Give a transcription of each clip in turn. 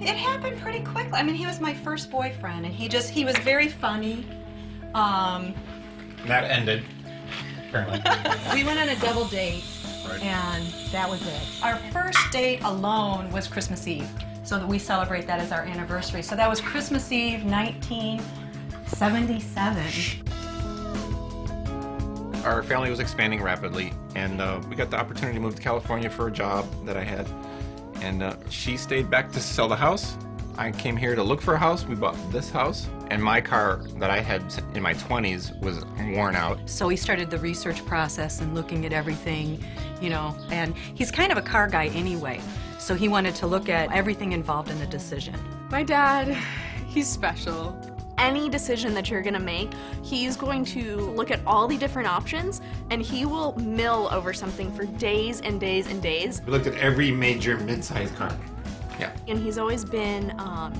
It happened pretty quickly. I mean, he was my first boyfriend, and he just, he was very funny. Um, That ended, apparently. we went on a double date, Right. and that was it. Our first date alone was Christmas Eve, so that we celebrate that as our anniversary. So that was Christmas Eve, 1977. Our family was expanding rapidly, and uh, we got the opportunity to move to California for a job that I had. And uh, she stayed back to sell the house. I came here to look for a house. We bought this house, and my car that I had in my 20s was worn out. So we started the research process and looking at everything, you know, and he's kind of a car guy anyway. So he wanted to look at everything involved in the decision. My dad, he's special. Any decision that you're gonna make, he's going to look at all the different options and he will mill over something for days and days and days. We looked at every major mid-sized car. Yeah. And he's always been um,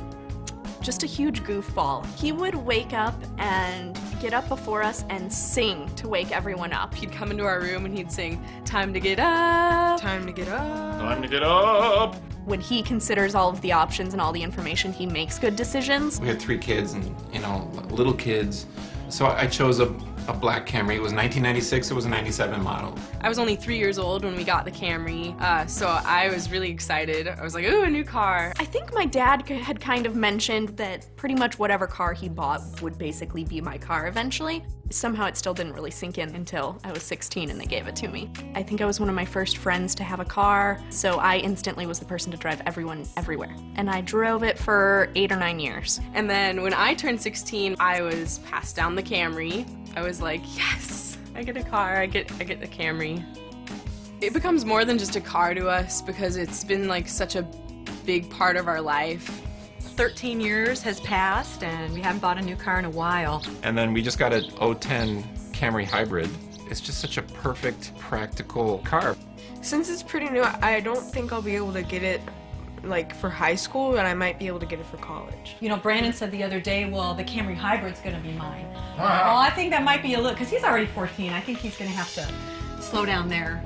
just a huge goofball. He would wake up and get up before us and sing to wake everyone up. He'd come into our room and he'd sing, Time to get up. Time to get up. Time to get up. When he considers all of the options and all the information, he makes good decisions. We had three kids and, you know, little kids. So I chose a, a black Camry. It was 1996. It was a 97 model. I was only three years old when we got the Camry, uh, so I was really excited. I was like, ooh, a new car. I think my dad had kind of mentioned that pretty much whatever car he bought would basically be my car eventually. Somehow it still didn't really sink in until I was 16 and they gave it to me. I think I was one of my first friends to have a car, so I instantly was the person to drive everyone everywhere. And I drove it for eight or nine years. And then when I turned 16, I was passed down the Camry. I was like, yes, I get a car, I get, I get the Camry. It becomes more than just a car to us because it's been like such a big part of our life. 13 years has passed, and we haven't bought a new car in a while. And then we just got a 010 Camry Hybrid. It's just such a perfect, practical car. Since it's pretty new, I don't think I'll be able to get it like for high school, and I might be able to get it for college. You know, Brandon said the other day, well, the Camry Hybrid's going to be mine. Well, I think that might be a little, because he's already 14. I think he's going to have to slow down there.